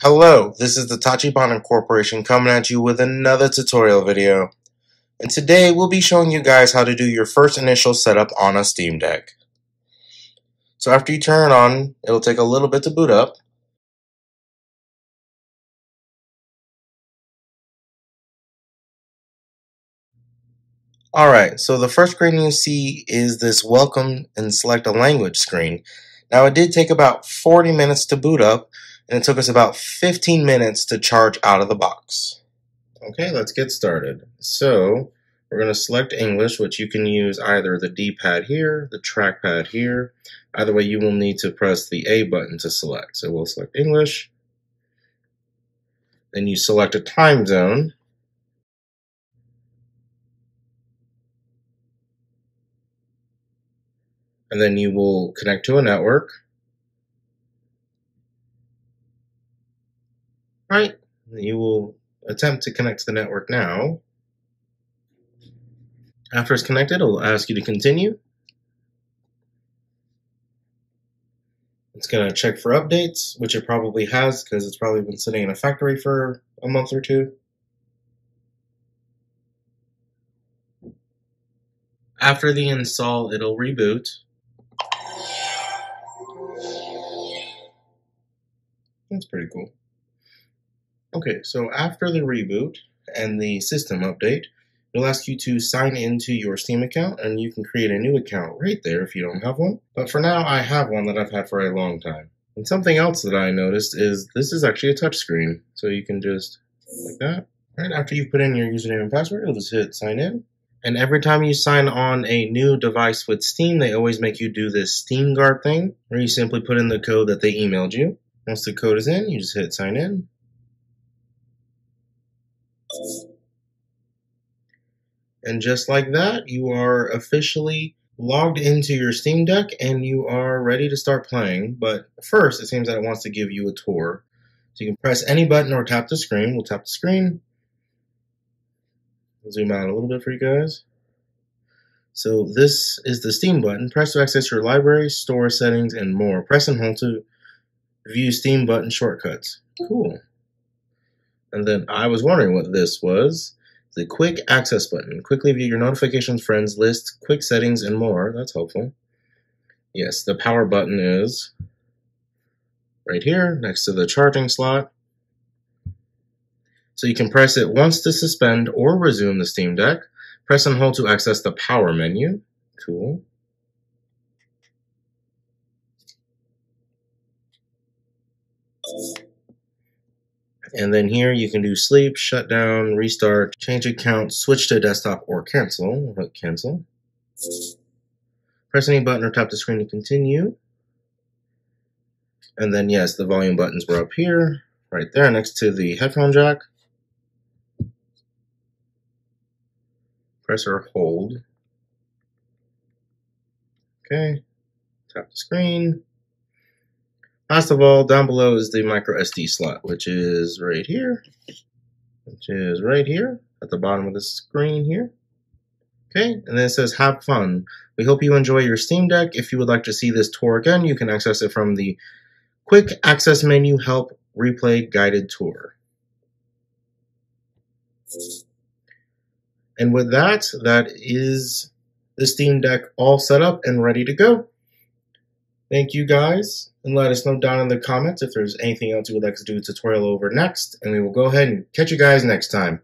Hello, this is the Tachibana Corporation coming at you with another tutorial video. And today we'll be showing you guys how to do your first initial setup on a Steam Deck. So after you turn it on, it'll take a little bit to boot up. Alright, so the first screen you see is this welcome and select a language screen. Now it did take about 40 minutes to boot up, and it took us about 15 minutes to charge out of the box. Okay, let's get started. So, we're going to select English, which you can use either the D-pad here, the trackpad here. Either way, you will need to press the A button to select. So we'll select English. Then you select a time zone. And then you will connect to a network. Right. You will attempt to connect to the network now. After it's connected, it'll ask you to continue. It's going to check for updates, which it probably has because it's probably been sitting in a factory for a month or two. After the install, it'll reboot. That's pretty cool. Okay, so after the reboot and the system update, it'll ask you to sign into your Steam account and you can create a new account right there if you don't have one. But for now, I have one that I've had for a long time. And something else that I noticed is this is actually a touchscreen. So you can just like that. Right after you've put in your username and password, you'll just hit sign in. And every time you sign on a new device with Steam, they always make you do this Steam Guard thing, where you simply put in the code that they emailed you. Once the code is in, you just hit sign in. And just like that, you are officially logged into your Steam Deck and you are ready to start playing. But first, it seems that it wants to give you a tour. So you can press any button or tap the screen. We'll tap the screen. Zoom out a little bit for you guys. So this is the Steam button. Press to access your library, store settings, and more. Press and hold to view Steam button shortcuts. Cool. And then I was wondering what this was. The quick access button. Quickly view your notifications, friends list, quick settings, and more. That's helpful. Yes, the power button is right here next to the charging slot. So you can press it once to suspend or resume the Steam Deck. Press and hold to access the power menu. Cool. And then here you can do sleep, shut down, restart, change account, switch to desktop, or cancel. Hit cancel. Press any button or tap the screen to continue. And then yes, the volume buttons were up here, right there next to the headphone jack. Press or hold. Okay, tap the screen. Last of all, down below is the micro SD slot, which is right here, which is right here at the bottom of the screen here. Okay, and then it says have fun. We hope you enjoy your Steam Deck. If you would like to see this tour again, you can access it from the quick access menu help replay guided tour. And with that, that is the Steam Deck all set up and ready to go. Thank you guys, and let us know down in the comments if there's anything else you would like to do a tutorial over next, and we will go ahead and catch you guys next time.